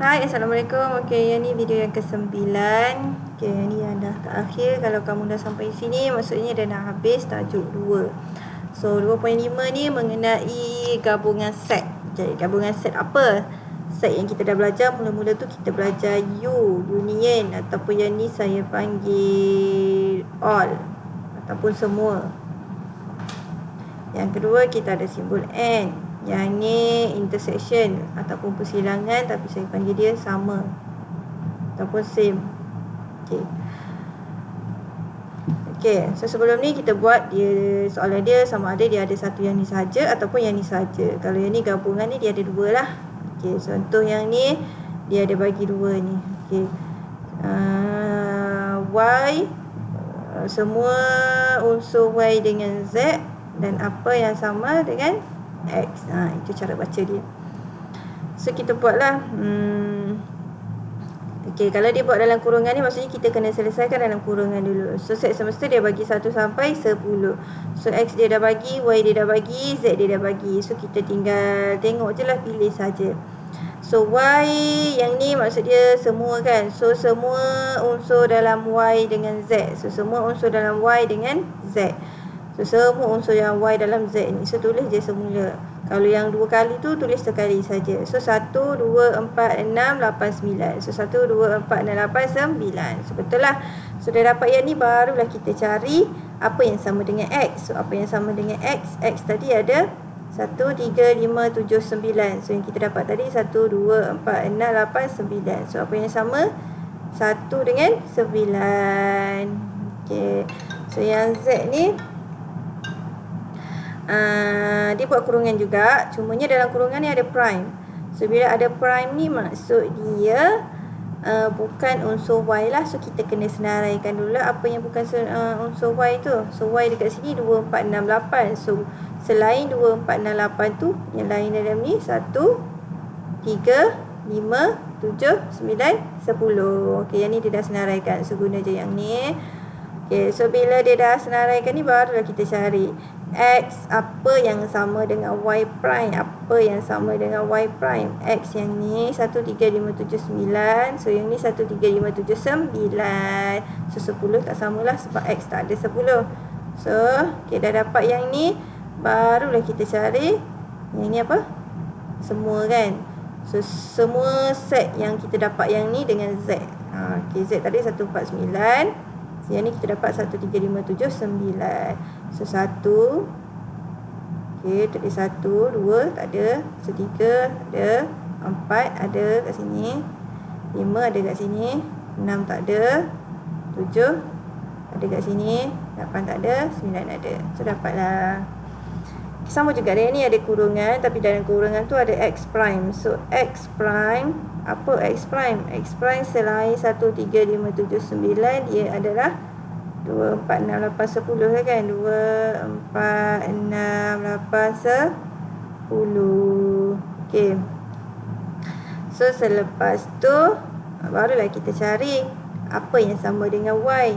Hai, Assalamualaikum. Okey, yang ni video yang ke-9. Okey, yang ni yang dah terakhir. Kalau kamu dah sampai sini, maksudnya dah nak habis tajuk 2. So, 2.5 ni mengenai gabungan set. Jadi, gabungan set apa? Set yang kita dah belajar, mula-mula tu kita belajar U, union ataupun yang ni saya panggil all ataupun semua. Yang kedua, kita ada simbol N. Yang ni intersection ataupun persilangan tapi saya panggil dia sama ataupun same. Okey. Okey, so sebelum ni kita buat dia soalan dia sama ada dia ada satu yang ni saja ataupun yang ni saja. Kalau yang ni gabungan ni dia ada dua lah. Okey, contoh yang ni dia ada bagi dua ni. Okey. Uh, y uh, semua unsur y dengan z dan apa yang sama dengan X. Ha, Itu cara baca dia. So kita buatlah hmm. Okay kalau dia buat dalam kurungan ni Maksudnya kita kena selesaikan dalam kurungan dulu. So set semesta dia bagi 1 sampai 10 So X dia dah bagi Y dia dah bagi Z dia dah bagi. So kita tinggal tengok je lah pilih saja. So Y yang ni maksud dia semua kan? So semua unsur dalam Y dengan Z. So semua unsur dalam Y dengan Z So semua unsur yang Y dalam Z ni So tulis je semula. Kalau yang dua kali tu tulis sekali saja. So 1, 2, 4, 6, 8, 9 So 1, 2, 4, 6, 8, 9 So betul lah. So dah dapat yang ni barulah kita cari Apa yang sama dengan X. So apa yang sama dengan X? X tadi ada 1, 3, 5, 7, 9 So yang kita dapat tadi 1, 2, 4, 6, 8, 9 So apa yang sama? 1 dengan 9 Okay So yang Z ni uh, dia buat kurungan juga. Cumanya dalam kurungan ni ada prime. So bila ada prime ni maksud dia uh, bukan unsur y lah. So kita kena senaraikan dulu lah apa yang bukan uh, unsur y tu. So y dekat sini 2, 4, 6, 8 so selain 2, 4, 6, 8 tu yang lain dalam ni 1 3, 5, 7, 9, 10 ok yang ni dia dah senaraikan. So guna je yang ni Okay, so bila dia dah senaraikan ni barulah kita cari X apa yang sama dengan Y prime Apa yang sama dengan Y prime. X yang ni 1, 3, 5, 7, 9 So yang ni 1, 3, 5, 7, 9 So 10 tak samalah sebab X tak ada 10 So okay, dah dapat yang ni Barulah kita cari Yang ni apa? Semua kan? So semua set yang kita dapat yang ni dengan Z. Ha, okay, Z tadi 1, 4, 9 yang ni kita dapat 1, 3, 5, 7, 9 So 1 Okay, tak ada 1, 2, tak ada. So 3, ada. 4, ada kat sini. 5 ada kat sini. 6 tak ada. 7 ada kat sini. 8 tak ada. 9 ada. So dapatlah sama juga dia ni ada kurungan tapi dalam kurungan tu ada x prime. So x prime apa x prime? x prime selain 1 3 5 7 9 dia adalah 2 4 6 8 10 lah kan. 2 4 6 8 10. Okey. So selepas tu barulah kita cari apa yang sama dengan y.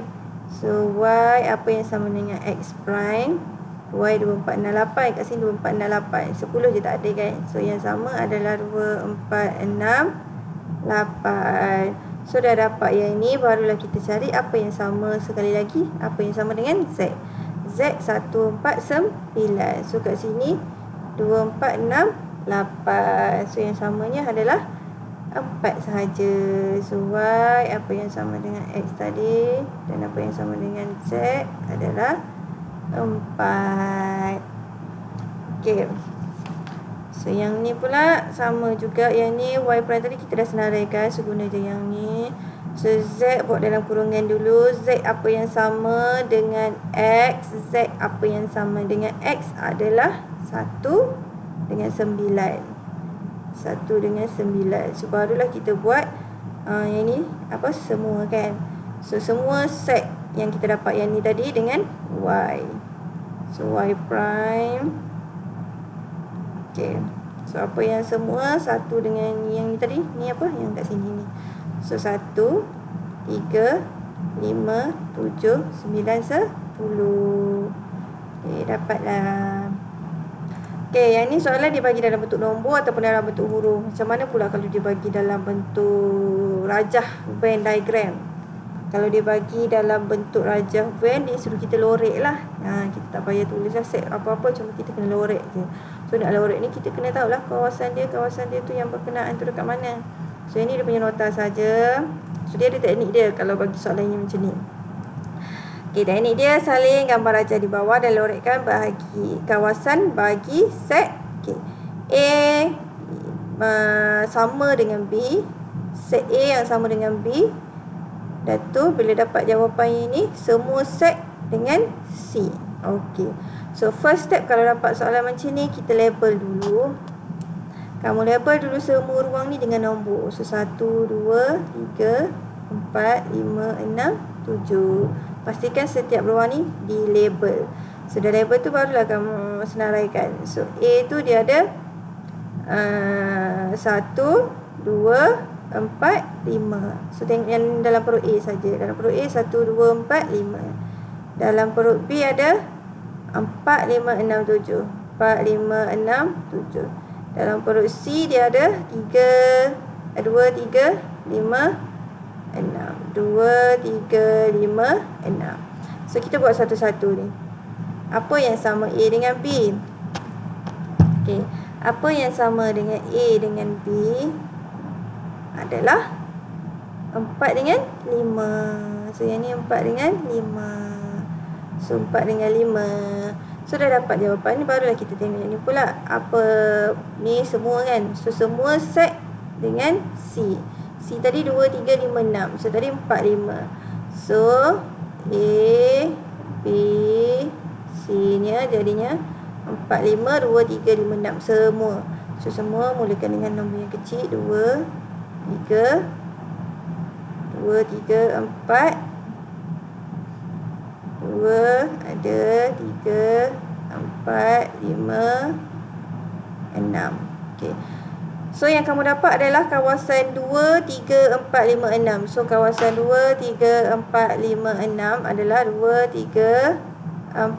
So y apa yang sama dengan x prime? Y 2468 kat sini 2468 10 je tak ada kan so yang sama adalah 2468 so dah dapat yang ni barulah kita cari apa yang sama sekali lagi apa yang sama dengan Z. Z 149 so kat sini 2468 so yang samanya adalah 4 sahaja. So Y apa yang sama dengan X tadi dan apa yang sama dengan Z adalah empat. Okey. So yang ni pula sama juga yang ni y prime tadi kita dah senaraikan so guna je yang ni. So z buat dalam kurungan dulu z apa yang sama dengan x z apa yang sama dengan x adalah 1 dengan 9. 1 dengan 9. So barulah kita buat uh, yang ni apa semua kan. So semua set yang kita dapat yang ni tadi dengan y. So y prime. Okay. So apa yang semua satu dengan yang ni tadi? Ni apa? Yang kat sini ni. So satu, tiga, lima, tujuh, sembilan, sepuluh. Okay, dapatlah. Okey, yang ni soalan dia bagi dalam bentuk nombor ataupun dalam bentuk huruf. Macam mana pula kalau dia bagi dalam bentuk rajah Venn diagram? Kalau dia bagi dalam bentuk rajah Venn, dia suruh kita lorek lah. Ha, kita tak payah tulis lah set apa-apa, cuma kita kena lorek je. So, nak lorek ni kita kena tahu lah kawasan dia, kawasan dia tu yang berkenaan tu dekat mana. So, ini dia punya nota saja. So, dia ada teknik dia kalau bagi soalan yang macam ni. Okey, teknik dia salin gambar rajah di bawah dan lorekkan bahagi kawasan bagi set. Okey. A uh, sama dengan B. Set A yang sama dengan B. Dan tu bila dapat jawapan ini, semua set dengan C. Okey. So, first step kalau dapat soalan macam ni, kita label dulu. Kamu label dulu semua ruang ni dengan nombor. So, 1, 2, 3, 4, 5, 6, 7. Pastikan setiap ruang ni di label. So, dah label tu barulah kamu senaraikan. So, A tu dia ada uh, satu, dua, empat, lima. So, tengok yang dalam perut A saja. Dalam perut A, satu, dua, empat, lima. Dalam perut B ada empat, lima, enam, tujuh. Empat, lima, enam, tujuh. Dalam perut C dia ada tiga, dua, tiga, lima, enam. Dua, tiga, lima, enam. So, kita buat satu-satu ni. Apa yang sama A dengan B? Okay. Apa yang sama dengan A dengan B adalah empat dengan lima. So, yang ni empat dengan lima. So, empat dengan lima. So, dah dapat jawapan ni. Barulah kita tengok yang ni pula. Apa ni semua kan? So, semua set dengan C. C tadi 2, 3, 5, 6. So, tadi 4, 5. So, A, B, C nya jadinya 4, 5, 2, 3, 5, 6. Semua. So, semua mulakan dengan nombor yang kecil. 2, 3, 2, 3, 4. 2, ada 3, 4, 5, 6. Okay. So yang kamu dapat adalah kawasan 2, 3, 4, 5, 6. So kawasan 2, 3, 4, 5, 6 adalah 2, 3, 4,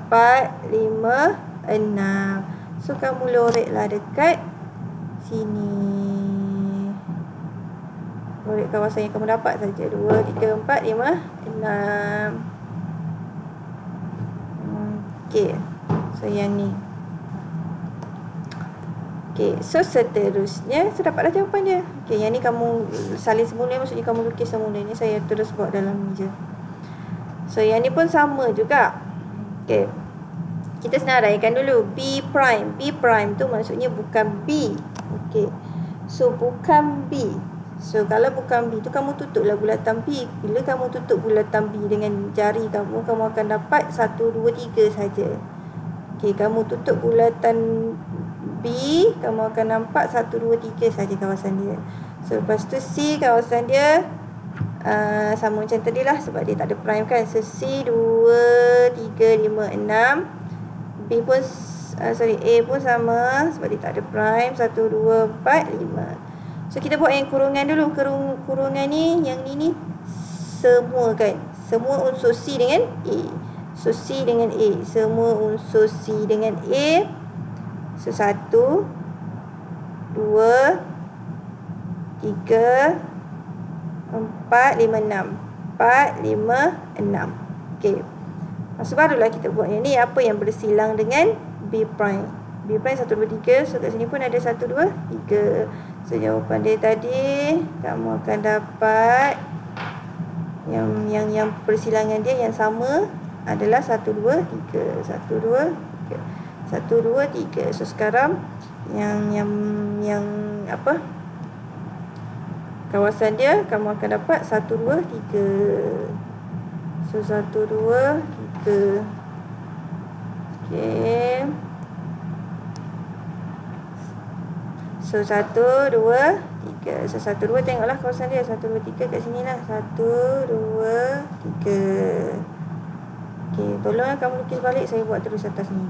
5, 6. So kamu loreklah dekat sini. Lorek kawasan yang kamu dapat saja. 2, 3, 4, 5, 6. Okay. So yang ni. Okay, so seterusnya saya dapatlah jawapan dia. Okay, yang ni kamu salin semula maksudnya kamu lukis semula ni saya terus buat dalam meja. So yang ni pun sama juga. Okay. Kita senaraikan dulu B prime. B prime tu maksudnya bukan B. Okay. So bukan B. So kalau bukan B tu kamu tutuplah bulatan B. Bila kamu tutup bulatan B dengan jari kamu, kamu akan dapat 1, 2, 3 saja. Okay, kamu tutup bulatan B kamu akan nampak 1 2 3 saja kawasan dia. So lepas tu C kawasan dia uh, sama macam tadi lah sebab dia tak ada prime kan. So C 2 3 5 6 B pun uh, sorry A pun sama sebab dia tak ada prime 1 2 4 5. So kita buat yang kurungan dulu. Kurung, kurungan ni yang ni ni semua kan. Semua unsur C dengan A. So C dengan A. Semua unsur C dengan A. So, satu, dua, tiga, empat, lima, enam. Empat, lima, enam. Okey. Masa barulah kita buat yang ni. Apa yang bersilang dengan B prime. B prime satu, dua, tiga. So, kat sini pun ada satu, dua, tiga. So, jawapan dia tadi, kamu akan dapat yang yang yang persilangan dia yang sama adalah satu, dua, tiga. Satu, dua, tiga. Satu, dua, tiga. So sekarang yang yang yang apa? Kawasan dia kamu akan dapat satu, dua, tiga. So satu, dua, tiga. Okay. So satu, dua, tiga. So satu, dua tengoklah kawasan dia. Satu, dua, tiga kat sini lah. Satu, dua, tiga. Okay, tolonglah kamu lukis balik. Saya buat terus atas ni.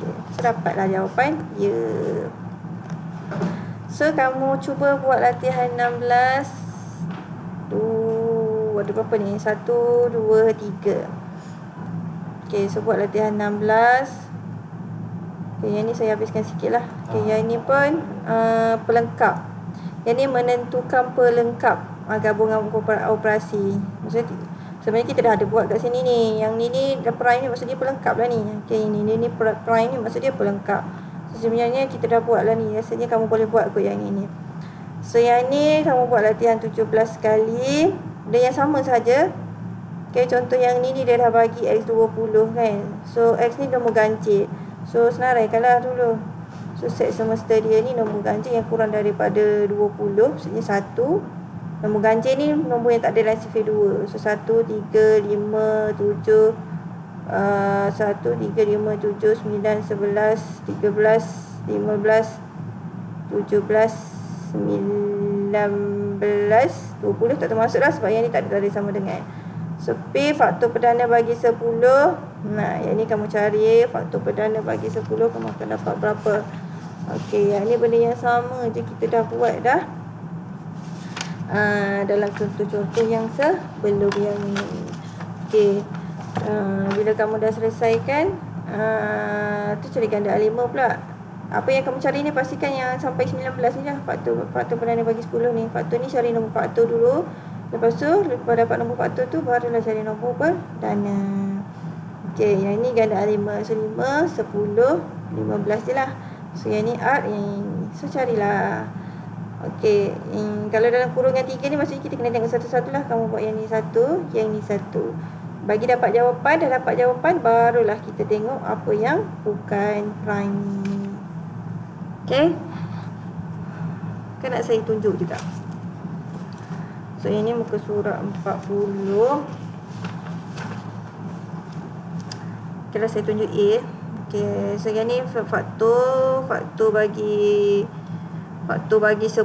Okey, so dapatlah jawapan ya. Yeah. So kamu cuba buat latihan 16. Tu ada berapa ni? 1 2 3. Okey, so buat latihan 16. Okay, yang ni saya habiskan sikit lah. Okay, yang ni pun uh, pelengkap. Yang ni menentukan pelengkap uh, gabungan operasi. Maksudnya sebenarnya kita dah ada buat kat sini ni. Yang ni ni prime ni maksud dia pelengkap lah ni. Okay, ini ni, ni prime ni maksud dia pelengkap. So, sebenarnya kita dah buat lah ni. Rasanya kamu boleh buat kot yang ini. So yang ni kamu buat latihan 17 kali. Dan yang sama saja. Okay, contoh yang ni ni dia dah bagi X20 kan. So X ni nombor ganjil. So senaraikanlah dulu. So set semesta dia ni nombor ganjil yang kurang daripada 20. Maksudnya 1. Nombor ganjil ni nombor yang tak ada dalam sifir 2. So 1, 3, 5, 7. Uh, 1, 3, 5, 7, 9, 11, 13, 15, 17, 19, 20 tak termasuk lah sebab yang ni tak ada tanda sama dengan. So P faktor perdana bagi 10 Nah, yang ni kamu cari faktor perdana bagi 10 kamu akan dapat berapa. Okey, yang ni benda yang sama je kita dah buat dah. Uh, dalam contoh-contoh yang sebelum yang ni. Okey. Uh, bila kamu dah selesaikan, uh, tu cari ganda A5 pula. Apa yang kamu cari ni pastikan yang sampai 19 ni lah. Faktor, faktor perdana bagi 10 ni. Faktor ni cari nombor faktor dulu. Lepas tu, lepas dapat nombor faktor tu, barulah cari nombor perdana. Okey, yang ni ganda A5. So, 5, 10, 15 je lah. So, yang ni art yang So, carilah. Okey, kalau dalam kurung yang tiga ni maksudnya kita kena tengok satu-satu lah. Kamu buat yang ni satu, yang ni satu. Bagi dapat jawapan, dah dapat jawapan, barulah kita tengok apa yang bukan prime ni. Okey. Kan nak saya tunjuk juga. So, yang ni muka surat 40. Okeylah saya tunjuk A. Okey, so yang ni faktor faktor bagi faktor bagi 10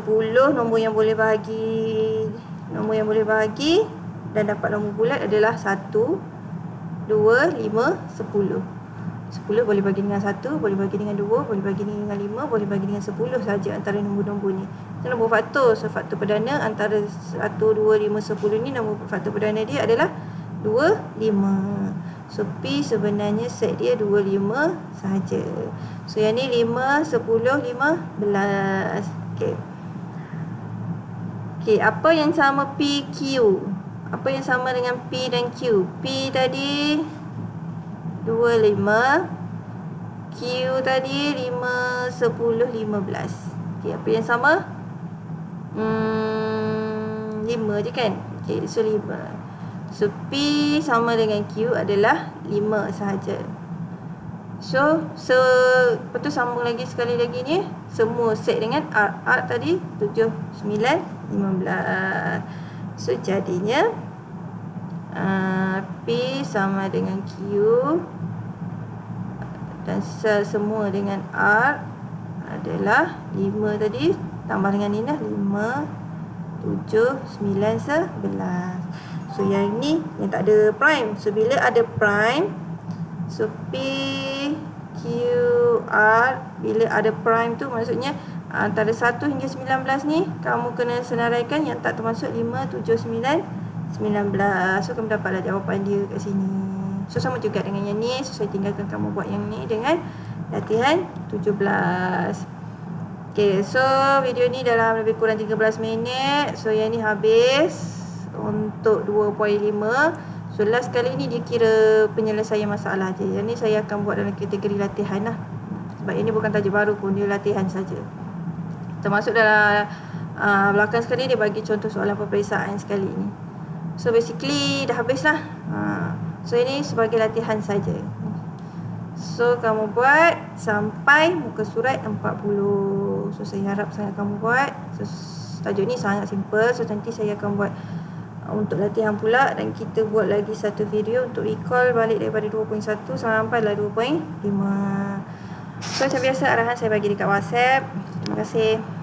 nombor yang boleh bagi nombor yang boleh bagi dan dapat nombor bulat adalah 1 2 5 10. 10 boleh bagi dengan 1, boleh bagi dengan 2, boleh bagi dengan 5, boleh bagi dengan 10 saja antara nombor-nombor ni. Itu nombor faktor. So faktor perdana antara 1 2 5 10 ni nombor faktor perdana dia adalah 2 5. So P sebenarnya set dia 25 saja. So yang ni 5, 10, 15. Okey. Okey, apa yang sama P, Q? Apa yang sama dengan P dan Q? P tadi 25. Q tadi 5, 10, 15. Okey, apa yang sama? Hmm, 5 je kan? Okey, so 5. So P sama dengan Q adalah 5 sahaja. So, so lepas tu sambung lagi sekali lagi ni. Semua set dengan R. R tadi 7, 9, 15. So jadinya uh, P sama dengan Q. Dan semua dengan R adalah 5 tadi. Tambah dengan ni lah 5, 7, 9, 11. So yang ni yang tak ada prime. So bila ada prime so P Q R bila ada prime tu maksudnya antara 1 hingga 19 ni kamu kena senaraikan yang tak termasuk 5 7 9 19. So kamu dapatlah jawapan dia kat sini. So sama juga dengan yang ni. So saya tinggalkan kamu buat yang ni dengan latihan 17. Okay, so video ni dalam lebih kurang 13 minit. So yang ni habis untuk 2.5 so last kali ni dia kira penyelesaian masalah je. Yang ni saya akan buat dalam kategori latihan lah. Sebab ini bukan tajuk baru pun dia latihan saja. Termasuk dalam uh, belakang sekali dia bagi contoh soalan peperiksaan sekali ni. So basically dah habis lah. Uh, so ini sebagai latihan saja. So kamu buat sampai muka surat 40 So saya harap sangat kamu buat. So, Tajuk ni sangat simple. So nanti saya akan buat untuk latihan pula. Dan kita buat lagi satu video untuk recall balik daripada 2.1 sampai lah 2.5 so macam biasa arahan saya bagi dekat whatsapp. Terima kasih